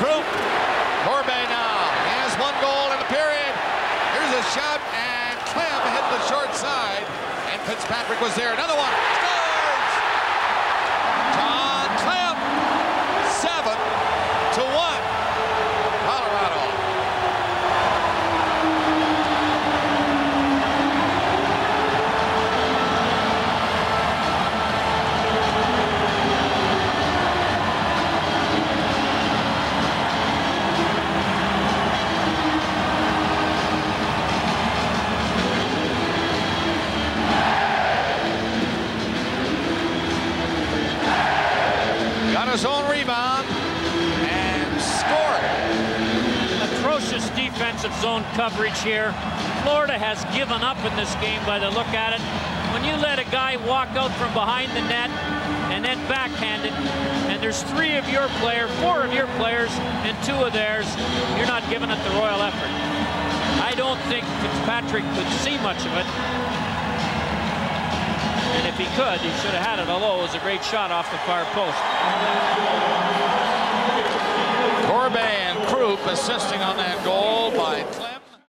group. Norbe now has one goal in the period. Here's a shot, and Klemm hit the short side. And Fitzpatrick was there. Another one. Score! Got his own rebound and scored. Atrocious defensive zone coverage here. Florida has given up in this game by the look at it. When you let a guy walk out from behind the net and then backhand it, and there's three of your players, four of your players, and two of theirs, you're not giving it the royal effort. I don't think Fitzpatrick could see much of it. Could, he should have had it. Although it was a great shot off the far post. Corbet and Krupp assisting on that